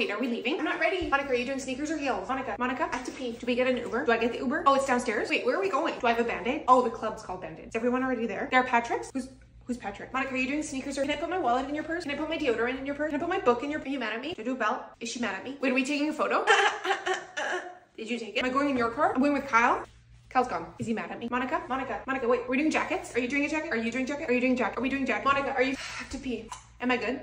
Wait, are we leaving? I'm not ready. Monica, are you doing sneakers or heels? Monica, Monica, I have to pee. Do we get an Uber? Do I get the Uber? Oh, it's downstairs. Wait, where are we going? Do I have a band-aid? Oh, the club's called Band-Aid. Everyone already there? There are Patrick's? Who's Who's Patrick? Monica, are you doing sneakers or can I put my wallet in your purse? Can I put my deodorant in your purse? Can I put my book in your Are you mad at me? Do I do a belt? Is she mad at me? Wait, are we taking a photo? Did you take it? Am I going in your car? I'm going with Kyle. Kyle's gone. Is he mad at me? Monica? Monica? Monica, wait, we're doing jackets? Are you doing a jacket? Are you doing jacket? Are you doing jacket? Are we doing jacket? Monica, are you I have to pee? Am I good?